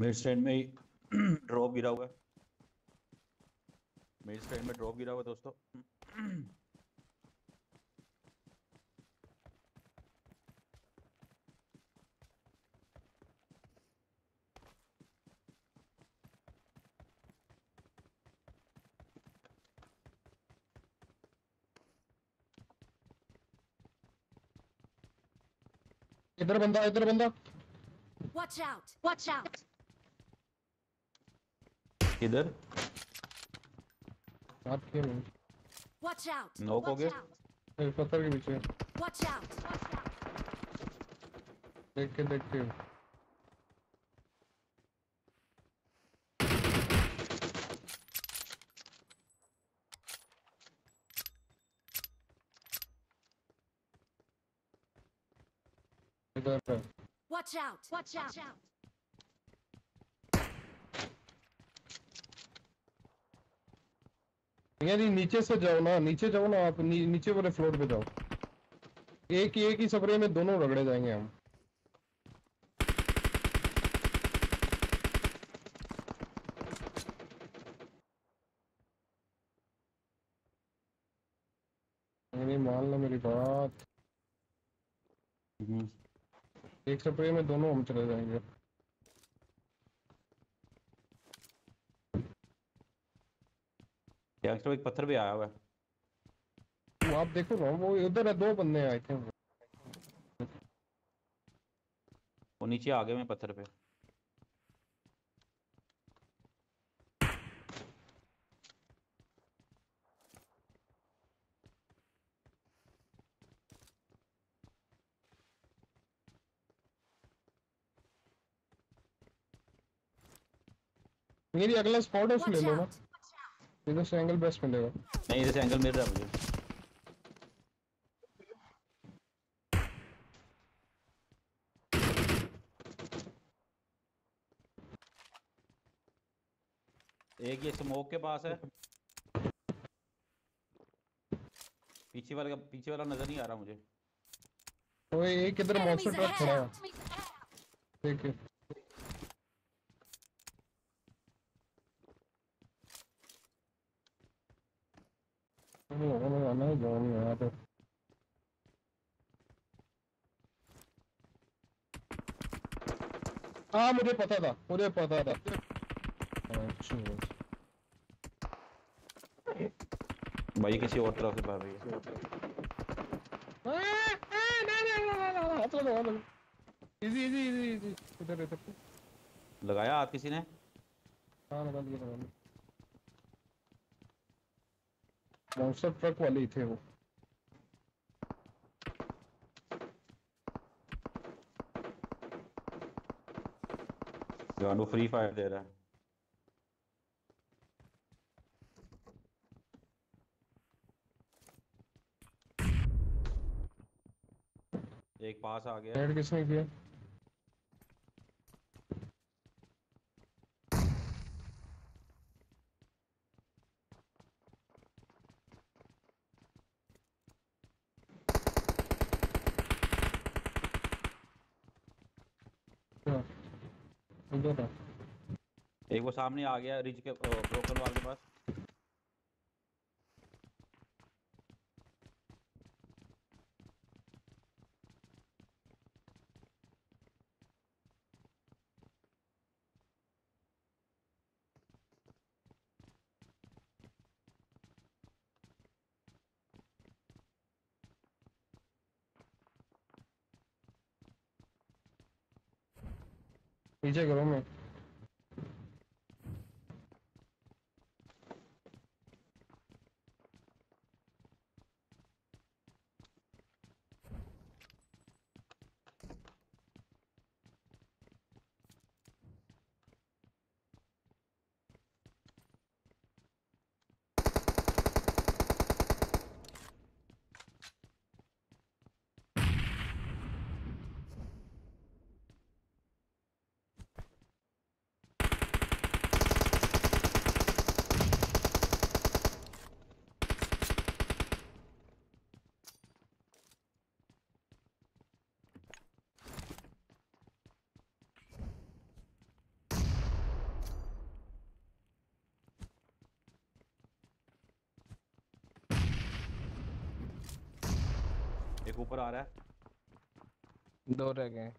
Mid stand में drop गिरा हुआ है मिड स्टैंड में ड्रॉप गिरा हुआ है दोस्तों इधर बंदा इधर बंदा Watch out! Watch out! किधर आपके में Watch out! नॉक हो Watch गया out! ए, पत्थर के पीछे Watch out! Watch out! देख के देख के इधर है। Watch out! Watch out! जी नीचे से जाओ ना नीचे जाओ ना आप नी, नीचे वाले फ्लोर पे जाओ। एक ही एक ही स्प्रे में दोनों रगड़े जाएँगे हम। मान लो मेरी बात। एक स्प्रे में दोनों हम चले जाएँगे। गैंगस्टर एक पत्थर भी आया हुआ है। वो आप देखो ना वो उधर है दो बंदे आए थे वो। नीचे आ गए मैं पत्थर पे। मेरी अगला स्पॉट है उस ले लो ना! इधर से एंगल बेस्ट मिलेगा। नहीं इधर से एंगल मिल रहा है मुझे। एक ये स्मोक के पास है। पीछे वाले का पीछे वाला नज़र नहीं आ रहा मुझे। ये एक इधर मॉन्स्टर ट्रक खड़ा है। Ahead! देखिए है हाँ मुझे पता था मुझे पता था भाई किसी और तरफ़ से भाग रही है। इजी इजी इजी इजी इधर इधर। लगाया हाथ किसी ने? हाँ लगा दिया लगा दिया मॉन्स्टर ट्रक वाले ही। थे वो गांडू फ्री फायर दे रहा है। एक पास आ गया। किसने किया हाँ, इधर है एक वो सामने आ गया रिज के ब्रोकन वाले पास। पीछे घरों मैं। ऊपर आ रहा है। दो रह गए।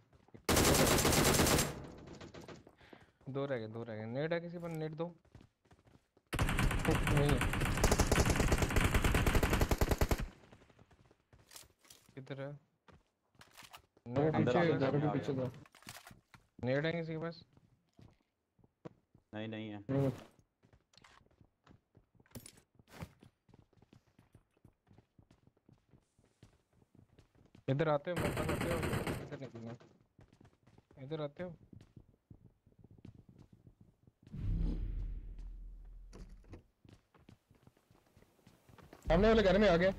दो रह गए दो रह गए। नेट है किसी पर? नेट दो। नहीं किधर है? नेट अंदर आ पीछे पीछे। था नेट है किसी के पास? नहीं नहीं है। इधर आते हो मेरे पास आते हो इधर निकलना। इधर आते हो। सामने वाले घर में आ गया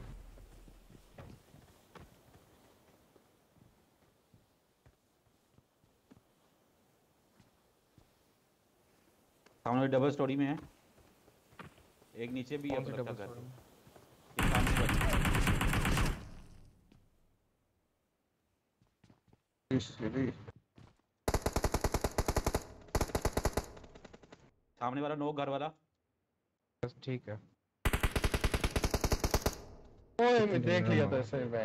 सामने डबल स्टोरी में है। एक नीचे भी है डबल है स्टोरी के। एक सामने वाली। सामने वाला नो घर वाला। बस ठीक है। ओए मैं देख लिया था सही मैं